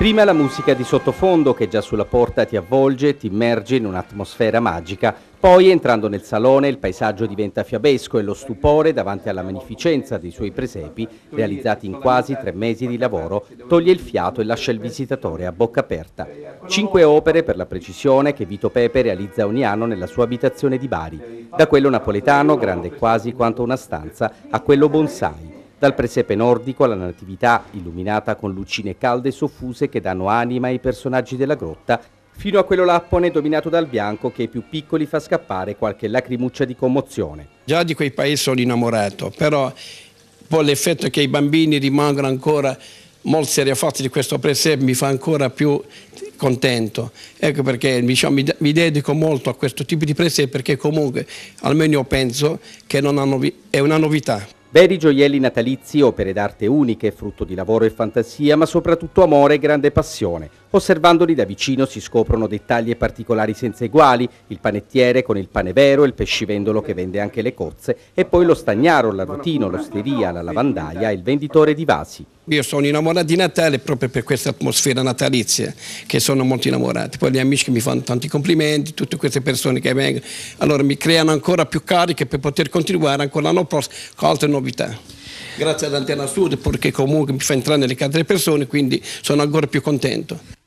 Prima la musica di sottofondo che già sulla porta ti avvolge ti immerge in un'atmosfera magica. Poi, entrando nel salone, il paesaggio diventa fiabesco e lo stupore davanti alla magnificenza dei suoi presepi, realizzati in quasi tre mesi di lavoro, toglie il fiato e lascia il visitatore a bocca aperta. Cinque opere, per la precisione, che Vito Pepe realizza ogni anno nella sua abitazione di Bari. Da quello napoletano, grande quasi quanto una stanza, a quello bonsai dal presepe nordico alla natività illuminata con lucine calde e soffuse che danno anima ai personaggi della grotta, fino a quello lappone dominato dal bianco che ai più piccoli fa scappare qualche lacrimuccia di commozione. Già di quei paesi sono innamorato, però poi l'effetto che i bambini rimangono ancora molto seriafatti di questo presepe mi fa ancora più contento. Ecco perché diciamo, mi, mi, dedico molto a questo tipo di presepe perché comunque almeno io penso che hanno, è una novità. Veri gioielli natalizi, opere d'arte uniche, frutto di lavoro e fantasia, ma soprattutto amore e grande passione. Osservandoli da vicino si scoprono dettagli e particolari senza eguali, il panettiere con il pane vero, il pescivendolo che vende anche le cozze e poi lo stagnaro, l'arrotino, l'osteria, la lavandaia e il venditore di vasi. Io sono innamorato di Natale proprio per questa atmosfera natalizia, che sono molto innamorati. Poi gli amici che mi fanno tanti complimenti, tutte queste persone che vengono, allora mi creano ancora più cariche per poter continuare ancora l'anno prossimo con altre novità grazie ad Antena Sud perché comunque mi fa entrare nelle case delle persone, quindi sono ancora più contento.